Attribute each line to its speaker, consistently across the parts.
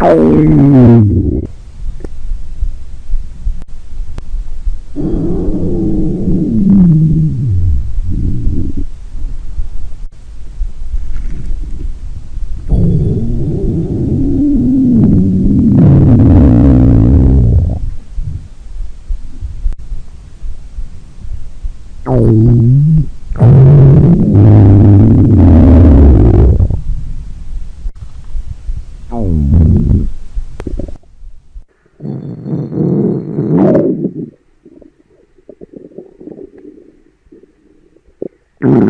Speaker 1: Oh. Oh.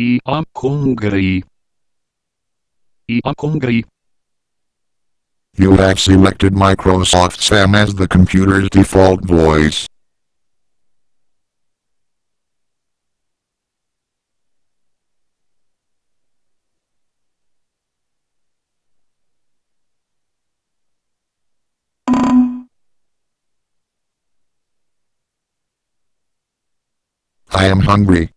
Speaker 1: I am hungry. I am hungry.
Speaker 2: You have selected Microsoft Sam as the computer's default voice. I am hungry.